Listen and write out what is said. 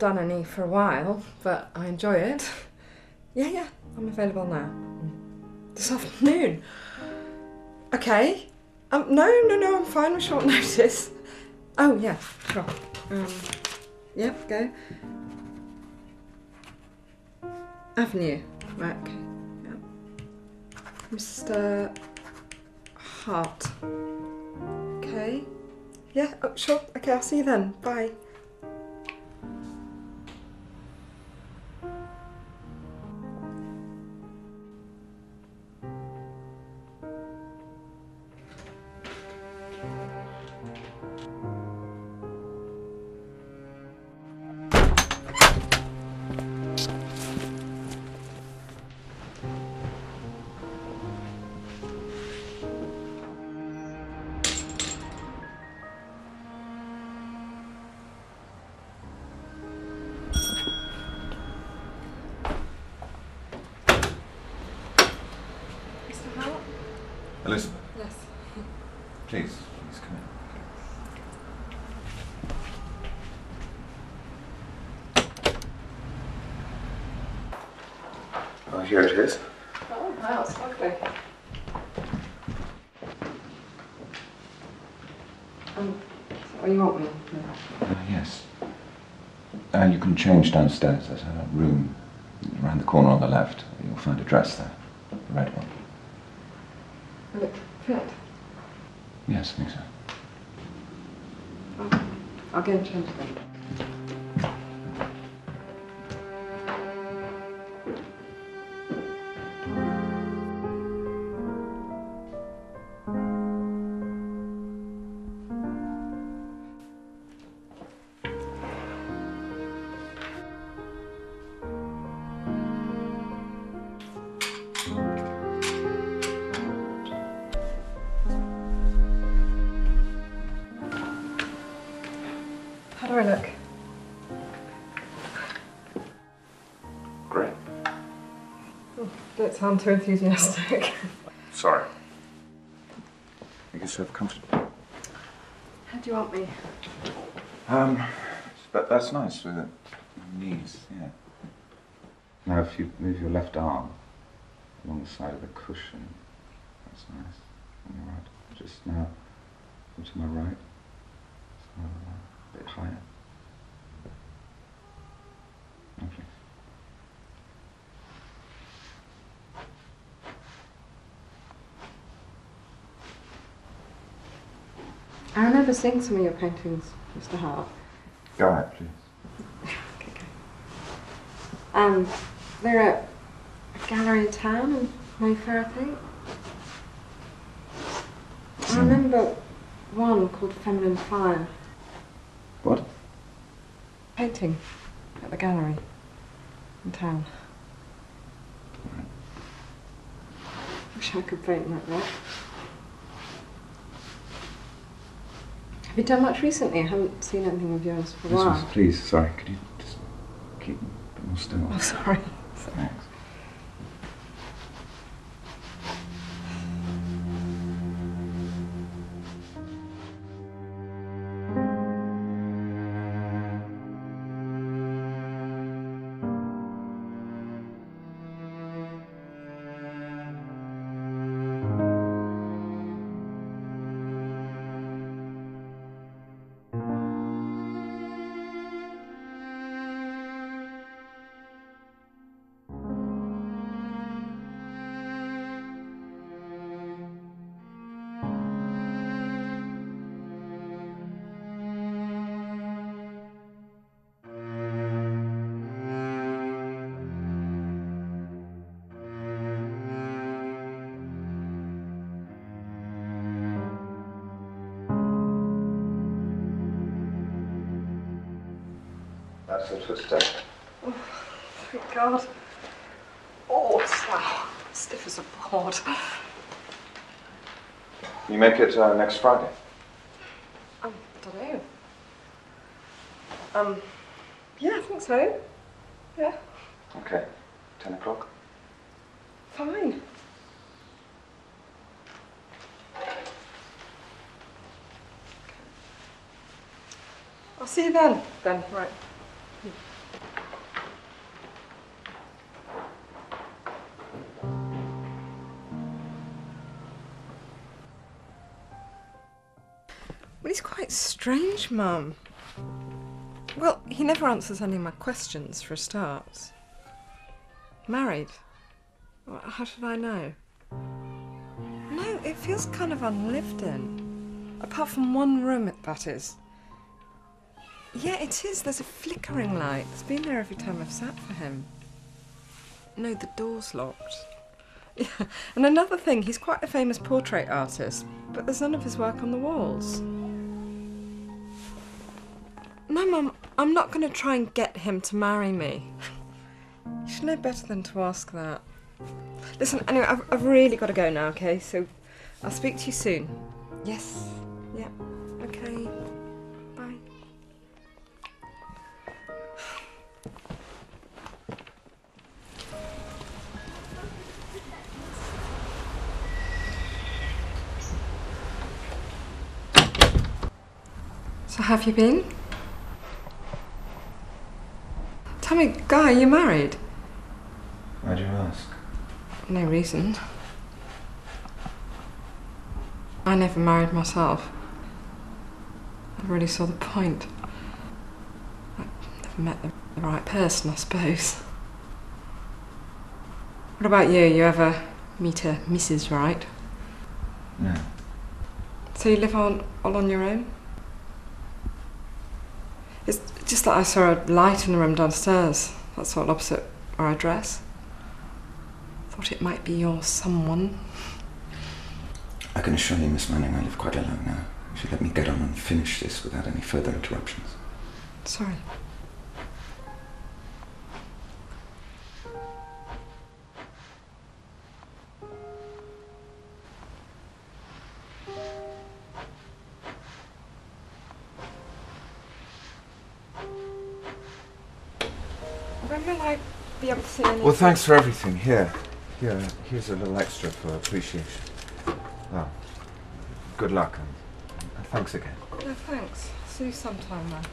Done any for a while, but I enjoy it. Yeah, yeah, I'm available now. This afternoon. Okay. Um, no, no, no, I'm fine with short notice. Oh, yeah, sure. Um, yep, go. Avenue. Right, okay. Yep. Mr. Hart. Okay. Yeah, oh, sure. Okay, I'll see you then. Bye. Mr. Hart? Elizabeth, Yes. please, please come in. Oh, here it is. Oh, wow, it's lovely. Um, so what you want me? Uh, yes. Uh, you can change downstairs. There's a room around the corner on the left. You'll find a dress there. The red one. Fit? Yes, I think so. I'll, I'll go and change them. How do look? Great. Don't sound too enthusiastic. Sorry. Make yourself comfortable. How do you want me? Um, but that's nice with the knees, yeah. Now, if you move your left arm along the side of the cushion, that's nice. On your right. Just now, go to my right. So, uh, a bit higher. Lovely. I remember seeing some of your paintings, Mr. Hart. Go ahead, please. Okay, okay. Um, they're at a gallery in town in Mayfair, I think. I remember one called Feminine Fire, What? painting at the gallery in town. Wish I could paint like that. You done much recently? I haven't seen anything of yours for a while. Please, sorry, could you just keep a bit more still? Oh, sorry. Thanks. That's it for today. Thank God. Oh, it's now stiff as a board. You make it uh, next Friday. Um, don't know. Um, yeah, I think so. Yeah, Okay. Ten o'clock. fine. I'll see you then. Then, right. Strange, Mum. Well, he never answers any of my questions, for a start. Married? How should I know? No, it feels kind of unlived in. Apart from one room, that is. Yeah, it is. There's a flickering light. It's been there every time I've sat for him. No, the door's locked. Yeah, and another thing, he's quite a famous portrait artist, but there's none of his work on the walls. No, Mum, I'm not going to try and get him to marry me. You should know better than to ask that. Listen, anyway, I've, I've really got to go now, okay? So I'll speak to you soon. Yes. Yeah. Okay. Bye. So have you been? Tell me, Guy, are you married? Why'd you ask? No reason. I never married myself. I really saw the point. I never met the, the right person, I suppose. What about you? You ever meet a Mrs. Right? No. So you live on all on your own? Just that I saw a light in the room downstairs. That's all opposite where I dress. Thought it might be your someone. I can assure you, Miss Manning, I live quite alone now. If You should let me get on and finish this without any further interruptions. Sorry. When will I be able to see any? Well, thanks for everything. Here. Here, here's a little extra for appreciation. Well, good luck and, and thanks again. No, thanks. See you sometime then.